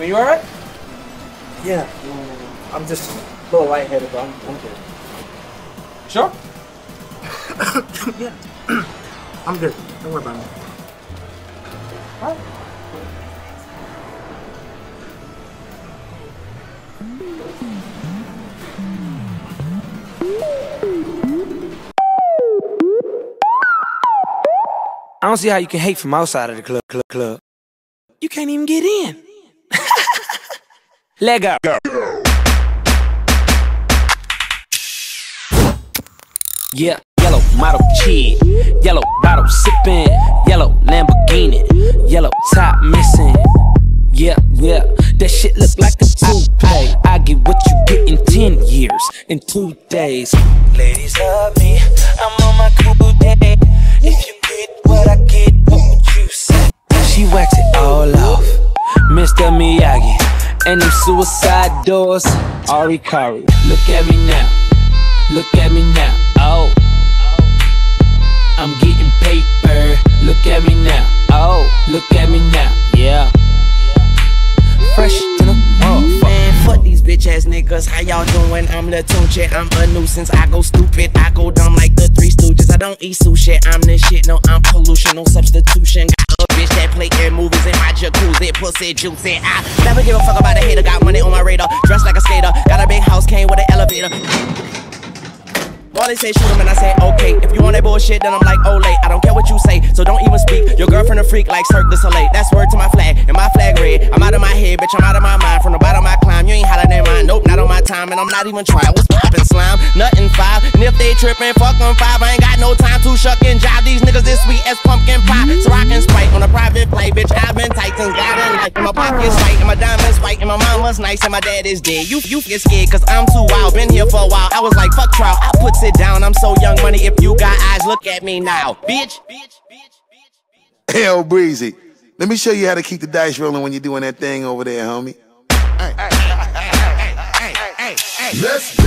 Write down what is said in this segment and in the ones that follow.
I mean, you alright? Yeah, I'm just a little lightheaded, but I'm, I'm good. Sure? yeah, I'm good. Don't worry about it. Alright. I don't see how you can hate from outside of the club, club, club. You can't even get in. Leg up. Yeah, yellow model kid, yellow bottle sipping, yellow Lamborghini, yellow top missing. Yeah, yeah, that shit look like a toupee. I get what you get in 10 years, in two days. Ladies love me, I'm on my cool day. If you get what I get, what would you say? She wax it all off, Mr. Miyagi. And them suicide doors, Ari Kari. Look at me now, look at me now, oh. I'm getting paper, look at me now, oh. Look at me now, yeah. Fresh to the motherfucker. Man, fuck these bitch ass niggas. How y'all doing? I'm the Tunche. I'm a nuisance. I go stupid. I go dumb like the Three Stooges. I don't eat sushi. I'm the shit. No, I'm pollution. No substitution. Got a bitch that play in movies in my jacuzzi. Pussy juicy. I never give a fuck about a hater. Got money on my radar. Dressed like a skater. Got a big house. Came with an elevator. All they say shoot him and I say okay. If you want that bullshit, then I'm like Olay. I don't care what you say, so don't even speak. Your girlfriend a freak like Cirque du Soleil. That's word to my flag, and my flag red. I'm out of my head, bitch. I'm out of my mind. Time, and I'm not even trying. What's poppin' slime? Nothing five. And if they trippin', fuck them five. I ain't got no time to shuck and jive. These niggas this sweet as pumpkin pie. So I sprite on a private play, bitch. I've been God and life. And my pockets white, and my diamonds white, and my mama's nice, and my dad is dead. You you get scared, cause I'm too wild. Been here for a while. I was like, fuck trial. I puts it down. I'm so young money. If you got eyes, look at me now, bitch. bitch, bitch, bitch. Hell, Breezy. Let me show you how to keep the dice rolling when you're doing that thing over there, homie. Let's go!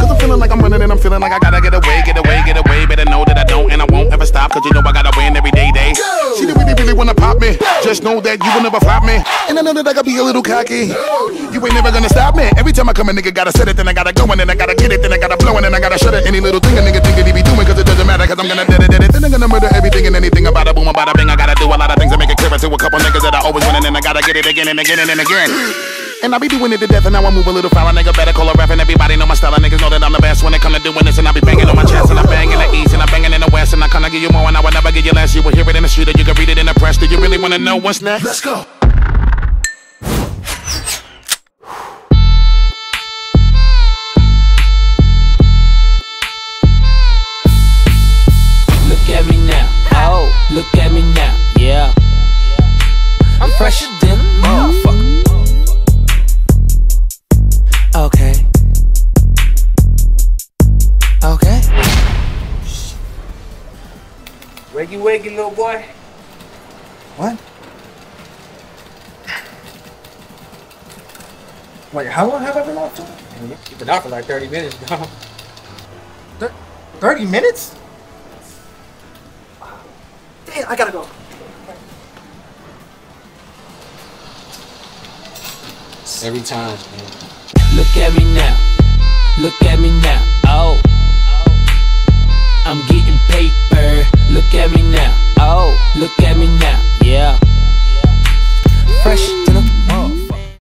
Cause I'm feeling like I'm running and I'm feeling like I gotta get away, get away, get away. Better know that I don't and I won't ever stop. Cause you know I gotta win every day, day. Go. She didn't really, really wanna pop me. Just know that you will never flop me. And I know that I gotta be a little cocky. You ain't never gonna stop me. Every time I come, a nigga gotta set it, then I gotta go, and then I gotta get it, then I gotta blow, and then I gotta shut it. Any little thing a nigga think that he be doing, cause it doesn't matter, cause I'm gonna dead it, dead it. Then I'm gonna murder everything and anything about a boom, about a bing. I gotta do a lot of things to make it clearer to a couple niggas that I always win, and then I gotta get it again and again and, and again. And I be doing it to death, and now I move a little foul. A nigga better call a rap, and everybody know my style. And niggas know that I'm the best when it come to doing this. And I be banging on my chest, and I bang in the east, and I banging in the west. And I kinda give you more, and I would never give you less. You will hear it in the street, or you can read it in the press. Do you really wanna know what's next? Let's go. Wakey, wakey, little boy. What? Wait, how long have I been off to? You've been out for like 30 minutes, dog. Thir- 30 minutes? Damn, I gotta go. Every time, man. Look at me now. Look at me now. Oh. Look at me now. Oh, look at me now.